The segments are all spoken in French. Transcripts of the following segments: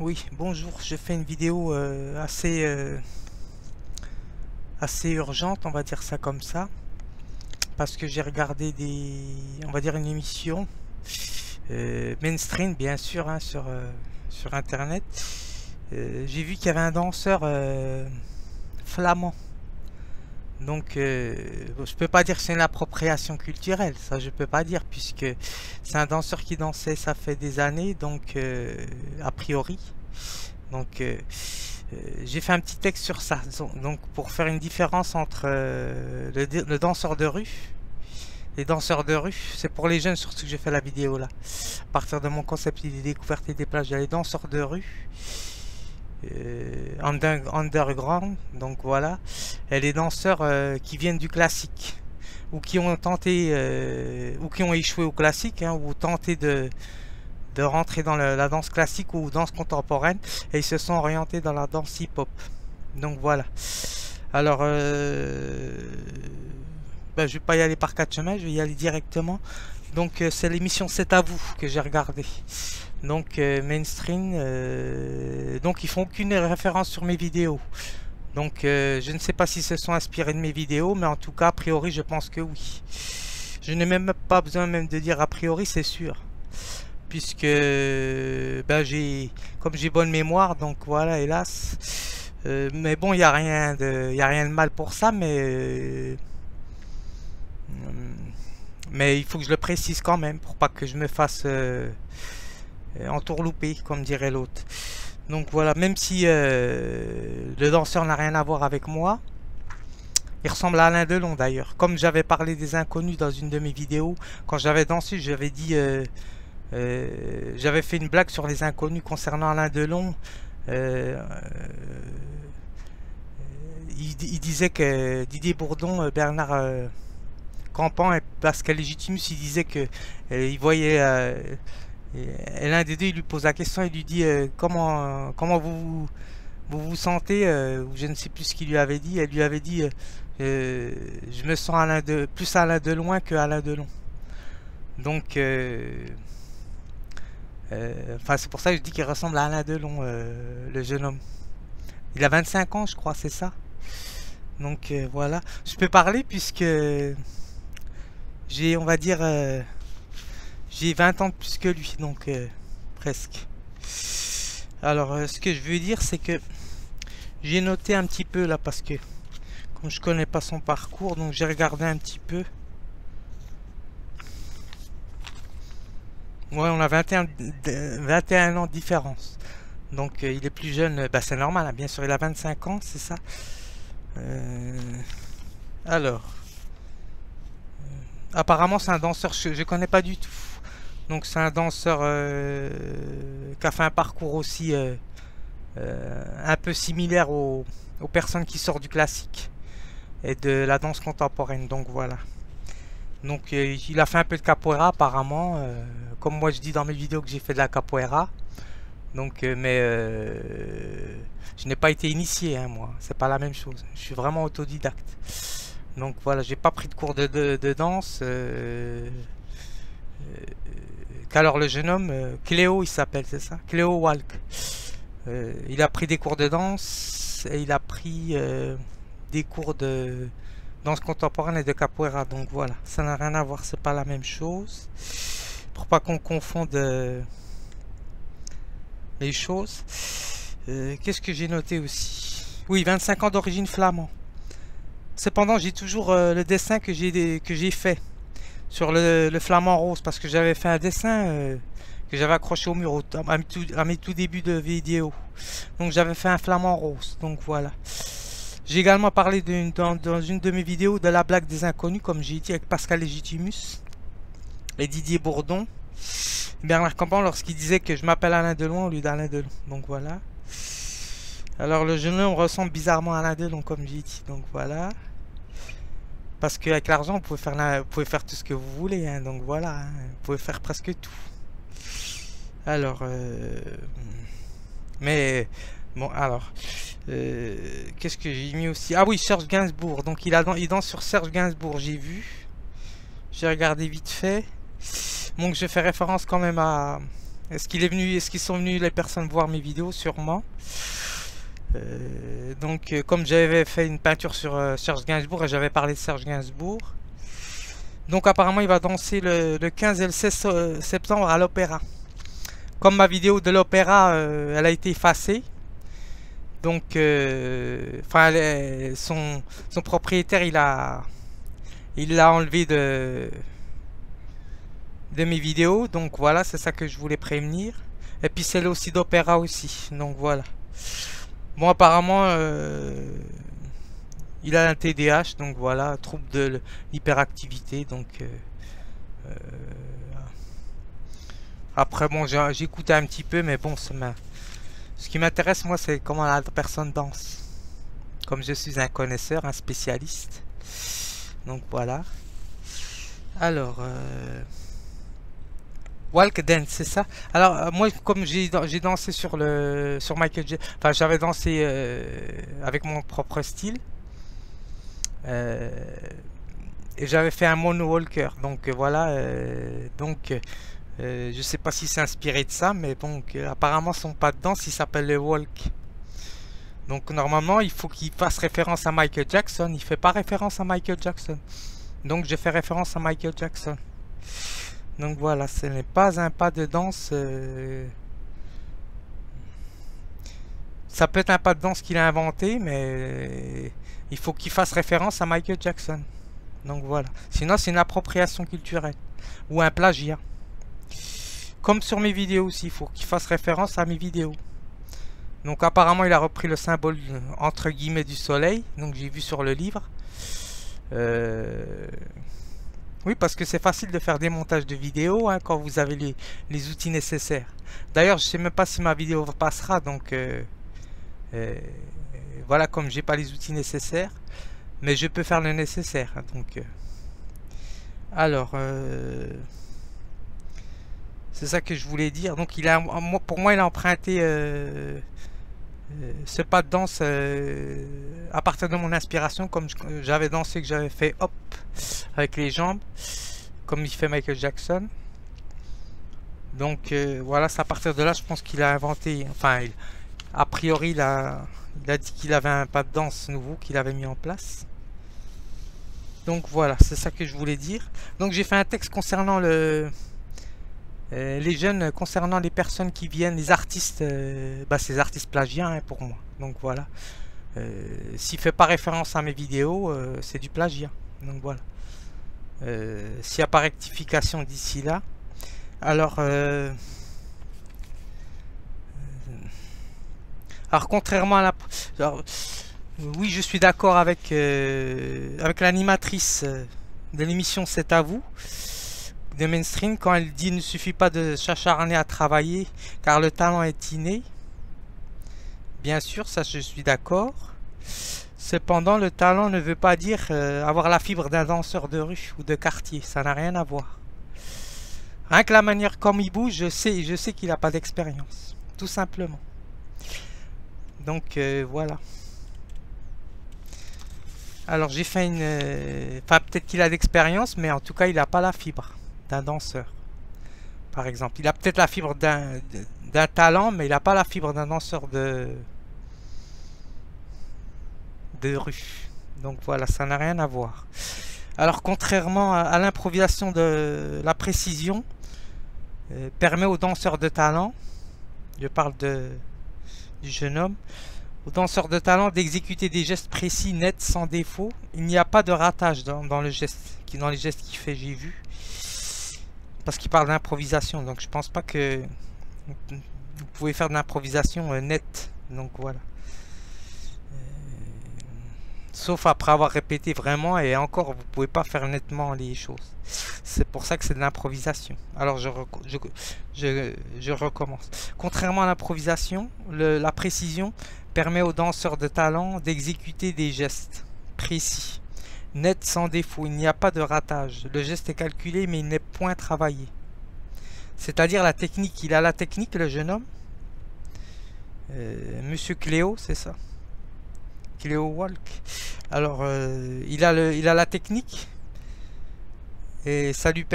Oui, bonjour, je fais une vidéo euh, assez, euh, assez urgente, on va dire ça comme ça, parce que j'ai regardé des, on va dire une émission euh, mainstream bien sûr hein, sur, sur internet. j'ai vu qu'il y avait un danseur flamand. Donc, je peux pas dire que c'est une appropriation culturelle, ça je peux pas dire, puisque c'est un danseur qui dansait, ça fait des années, donc a priori. Donc, j'ai fait un petit texte sur ça, donc pour faire une différence entre le, danseur de rue. Les danseurs de rue, c'est pour les jeunes surtout que j'ai fait la vidéo là. À partir de mon concept des découvertes et des plages, il y a les danseurs de rue euh, underground, donc voilà, les danseurs euh, qui viennent du classique ou qui ont tenté euh, ou qui ont échoué au classique hein, ou tenté de, de rentrer dans la danse classique ou danse contemporaine et ils se sont orientés dans la danse hip-hop. Donc voilà. Alors, euh, ben, je vais pas y aller par quatre chemins, je vais y aller directement. Donc c'est l'émission C'est à vous que j'ai regardé donc euh, mainstream euh, donc ils font aucune référence sur mes vidéos. Donc euh, je ne sais pas si se sont inspirés de mes vidéos mais en tout cas a priori je pense que oui. Je n'ai même pas besoin même de dire a priori c'est sûr. Puisque ben, j'ai comme j'ai bonne mémoire donc voilà hélas. Mais bon il n'y a rien de a rien de mal pour ça mais mais il faut que je le précise quand même pour pas que je me fasse entourloupé, comme dirait l'autre. Donc voilà, même si euh, le danseur n'a rien à voir avec moi, il ressemble à Alain Delon d'ailleurs. Comme j'avais parlé des inconnus dans une de mes vidéos, quand j'avais dansé, j'avais dit... Euh, j'avais fait une blague sur les inconnus concernant Alain Delon. il, disait que Didier Bourdon, Bernard Campan et Pascal Légitimus, il disait que il voyait et, l'un des deux, il lui pose la question, il lui dit euh, comment, comment vous, vous vous sentez, euh, je ne sais plus ce qu'il lui avait dit. Elle lui avait dit euh, je me sens Alain de, plus Alain de loin que Alain de long. Donc, enfin, c'est pour ça que je dis qu'il ressemble à Alain Delon, le jeune homme. Il a 25 ans, je crois, c'est ça. Donc voilà, je peux parler puisque j'ai, on va dire, j'ai 20 ans de plus que lui, donc euh, presque. Alors, euh, ce que je veux dire, c'est que j'ai noté un petit peu là, parce que comme je connais pas son parcours, donc j'ai regardé un petit peu. Ouais, on a 21, 21 ans de différence. Donc, euh, il est plus jeune, bah, c'est normal, hein, bien sûr, il a 25 ans, c'est ça. alors, apparemment, c'est un danseur, je, je connais pas du tout. Donc c'est un danseur euh, qui a fait un parcours aussi euh, euh, un peu similaire aux, personnes qui sortent du classique et de la danse contemporaine. Donc voilà. Donc il a fait un peu de capoeira apparemment. comme moi je dis dans mes vidéos que j'ai fait de la capoeira. Donc mais je n'ai pas été initié hein, moi. C'est pas la même chose. Je suis vraiment autodidacte. Donc voilà, j'ai pas pris de cours de, de danse alors le jeune homme, euh, Cléo il s'appelle, c'est ça? Cléo Walk. Euh, il a pris des cours de danse et il a pris euh, des cours de danse contemporaine et de capoeira. Donc voilà, ça n'a rien à voir, c'est pas la même chose. Pour pas qu'on confonde les choses. Qu'est-ce que j'ai noté aussi? Oui, 25 ans d'origine flamand. Cependant, j'ai toujours le dessin que j'ai fait sur le, flamand rose parce que j'avais fait un dessin euh, que j'avais accroché au mur à, mes tout, débuts de vidéo. Donc j'avais fait un flamand rose. Donc voilà. J'ai également parlé dans, dans, une de mes vidéos de la blague des inconnus, comme j'ai dit avec Pascal Légitimus et Didier Bourdon. Bernard Campan lorsqu'il disait que je m'appelle Alain Delon au lieu d'Alain Delon. Donc voilà. Alors le jeune homme ressemble bizarrement à Alain Delon comme j'ai dit. Donc voilà. Parce qu'avec l'argent, vous, pouvez faire vous pouvez faire tout ce que vous voulez. Hein, donc voilà, hein, vous pouvez faire presque tout. Alors, euh, mais bon, alors, euh, qu'est-ce que j'ai mis aussi? Ah oui, Serge Gainsbourg. Donc il, a, il danse sur Serge Gainsbourg, j'ai vu. J'ai regardé vite fait. Donc je fais référence quand même à, Est-ce qu'il est venu, est-ce qu'ils sont venus les personnes voir mes vidéos Sûrement. Euh, donc, euh, comme j'avais fait une peinture sur euh, Serge Gainsbourg et j'avais parlé de Serge Gainsbourg. Donc, apparemment, il va danser le, 15 et le 16 septembre à l'Opéra. Comme ma vidéo de l'Opéra, elle a été effacée. Donc, enfin, son, propriétaire, il a, il l'a enlevé de, de mes vidéos. Donc voilà, c'est ça que je voulais prévenir. Et puis celle aussi d'opéra aussi. Donc voilà. Bon, apparemment, euh, il a un TDAH, donc voilà, trouble de l'hyperactivité. Donc euh, euh, après, bon, écouté un petit peu, mais bon, ce qui m'intéresse, moi, c'est comment la personne danse. Comme je suis un connaisseur, un spécialiste. Donc voilà. Alors, Walk Dance, c'est ça? Alors, euh, moi, comme j'ai dansé sur le sur Michael J. Enfin, j'avais dansé euh, avec mon propre style. Euh, et j'avais fait un moonwalker. Donc, voilà. donc, je sais pas si c'est inspiré de ça, mais bon, apparemment, son pas de danse, il s'appelle le walk. Donc, normalement, il faut qu'il fasse référence à Michael Jackson. Il fait pas référence à Michael Jackson. Donc, je fais référence à Michael Jackson. Donc voilà, ce n'est pas un pas de danse. Euh, ça peut être un pas de danse qu'il a inventé, mais il faut qu'il fasse référence à Michael Jackson. Donc voilà. Sinon, c'est une appropriation culturelle ou un plagiat. Comme sur mes vidéos aussi, il faut qu'il fasse référence à mes vidéos. Donc apparemment, il a repris le symbole entre guillemets du soleil. Donc j'ai vu sur le livre. Euh, oui, parce que c'est facile de faire des montages de vidéos hein, quand vous avez les, outils nécessaires. D'ailleurs, je sais même pas si ma vidéo passera, donc euh, euh, voilà, comme j'ai pas les outils nécessaires, mais je peux faire le nécessaire. Hein, donc, euh. alors, c'est ça que je voulais dire. Donc, il a, pour moi, il a emprunté ce pas de danse à partir de mon inspiration, comme j'avais dansé, que j'avais fait hop avec les jambes, comme il fait Michael Jackson. Donc euh, voilà, c'est à partir de là, je pense qu'il a inventé, enfin, a priori, il a dit qu'il avait un pas de danse nouveau qu'il avait mis en place. Donc voilà, c'est ça que je voulais dire. Donc j'ai fait un texte concernant le, euh, les jeunes, concernant les personnes qui viennent, les artistes, euh, bah, ces artistes plagiens hein, pour moi. Donc voilà. S'il fait pas référence à mes vidéos, c'est du plagiat. Donc voilà. Euh, s'il n'y a pas rectification d'ici là. Alors, euh, alors contrairement à la... oui, je suis d'accord avec, euh, avec l'animatrice de l'émission C'est à vous de mainstream quand elle dit il ne suffit pas de s'acharner à travailler car le talent est inné. Bien sûr, ça je suis d'accord. Cependant, le talent ne veut pas dire euh, avoir la fibre d'un danseur de rue ou de quartier. Ça n'a rien à voir. Rien que la manière comme il bouge, je sais, je sais qu'il n'a pas d'expérience. Tout simplement. Donc, euh, voilà. Alors, j'ai fait une... Euh, enfin, peut-être qu'il a d'expérience, mais en tout cas, il n'a pas la fibre d'un danseur. Par exemple. Il a peut-être la fibre d'un talent, mais il n'a pas la fibre d'un danseur de de rue. Donc voilà, ça n'a rien à voir. Alors contrairement à, l'improvisation de la précision, euh, permet aux danseurs de talent, je parle de, du jeune homme, aux danseurs de talent d'exécuter des gestes précis, nets, sans défaut. Il n'y a pas de ratage dans, le geste, dans les gestes qu'il fait, j'ai vu. Parce qu'il parle d'improvisation, donc je pense pas que vous pouvez faire de l'improvisation euh, nette. Donc voilà. Sauf après avoir répété vraiment et encore vous pouvez pas faire nettement les choses. C'est pour ça que c'est de l'improvisation. Alors je, je, recommence. Contrairement à l'improvisation, la précision permet aux danseurs de talent d'exécuter des gestes précis, nets sans défaut. Il n'y a pas de ratage. Le geste est calculé mais il n'est point travaillé. C'est-à-dire la technique. Il a la technique le jeune homme. Euh, Monsieur Cléo, c'est ça. Cléo Walk. Alors, euh, il, a le, il a la technique. Et ça lui,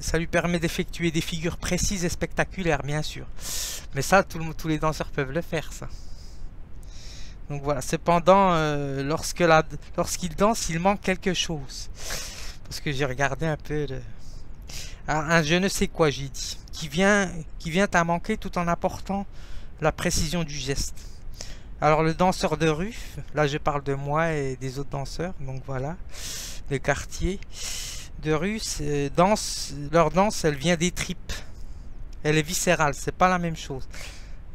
ça lui permet d'effectuer des figures précises et spectaculaires, bien sûr. Mais ça, tous les danseurs peuvent le faire, ça. Donc voilà, cependant, euh, lorsque lorsqu'il danse, il manque quelque chose. Parce que j'ai regardé un peu le... un je ne sais quoi, j'ai dit. Qui vient, à manquer tout en apportant la précision du geste. Alors le danseur de rue, là je parle de moi et des autres danseurs, donc voilà, le quartier de rue, danse, leur danse, elle vient des tripes. Elle est viscérale, c'est pas la même chose.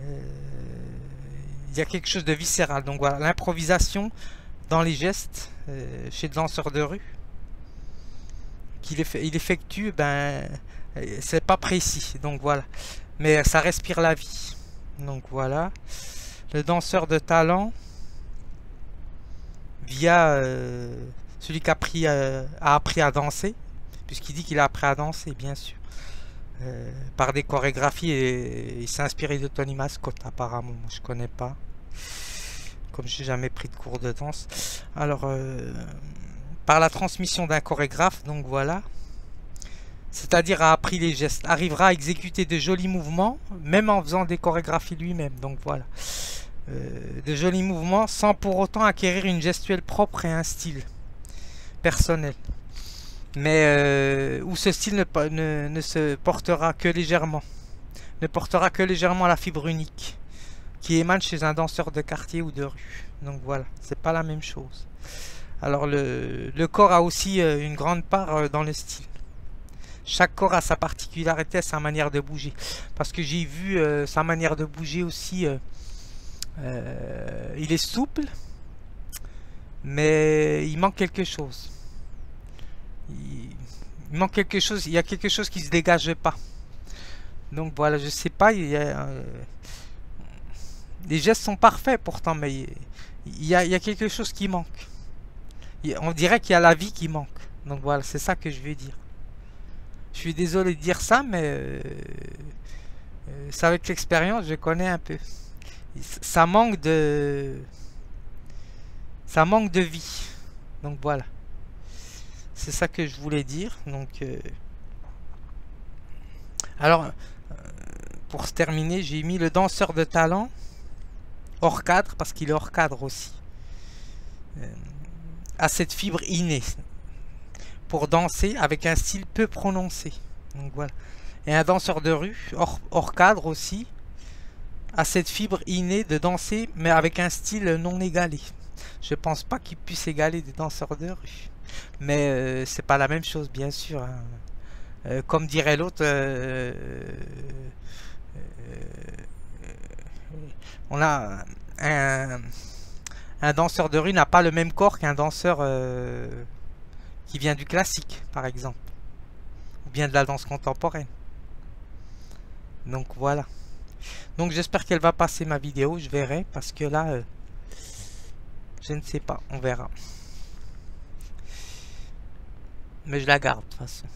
Euh, il y a quelque chose de viscéral. Donc voilà, l'improvisation dans les gestes euh, chez le danseur de rue qu'il il effectue, ben c'est pas précis. Donc voilà, mais ça respire la vie. Donc voilà, le danseur de talent via euh, celui qui euh, a appris à danser, puisqu'il dit qu'il a appris à danser, bien sûr. Euh, par des chorégraphies et il s'est inspiré de Tony Mascott apparemment, je connais pas. Comme j'ai jamais pris de cours de danse. Alors euh, par la transmission d'un chorégraphe donc voilà. C'est-à-dire a appris les gestes arrivera à exécuter de jolis mouvements même en faisant des chorégraphies lui-même. Donc voilà. Euh, de jolis mouvements sans pour autant acquérir une gestuelle propre et un style personnel mais euh, où ce style ne, se portera que légèrement, ne portera que légèrement la fibre unique qui émane chez un danseur de quartier ou de rue. Donc voilà, c'est pas la même chose. Alors le, le corps a aussi euh, une grande part euh, dans le style. Chaque corps a sa particularité, sa manière de bouger. Parce que j'ai vu sa manière de bouger aussi. il est souple, mais il manque quelque chose il manque quelque chose, il y a quelque chose qui se dégage pas. Donc voilà, je sais pas, il y a, euh, les gestes sont parfaits pourtant, mais il y, a, quelque chose qui manque. on dirait qu'il y a la vie qui manque. Donc voilà, c'est ça que je veux dire. Je suis désolé de dire ça, mais euh, euh, avec l'expérience, je connais un peu. Ça manque de, ça manque de vie. Donc voilà. C'est ça que je voulais dire. Donc, euh, alors, euh, pour se terminer, j'ai mis le danseur de talent hors cadre parce qu'il est hors cadre aussi. Euh, à cette fibre innée pour danser avec un style peu prononcé. Et un danseur de rue hors, cadre aussi à cette fibre innée de danser mais avec un style non égalé. Je pense pas qu'il puisse égaler des danseurs de rue. Mais euh, c'est pas la même chose, bien sûr. Hein. Euh, comme dirait l'autre, euh, on a un, un, danseur de rue n'a pas le même corps qu'un danseur qui vient du classique, par exemple, ou bien de la danse contemporaine. Donc voilà. Donc j'espère qu'elle va passer ma vidéo, je verrai, parce que là, je ne sais pas, on verra. Mais je la garde de toute façon.